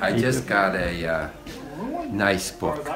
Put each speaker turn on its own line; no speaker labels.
I just got a uh, nice book.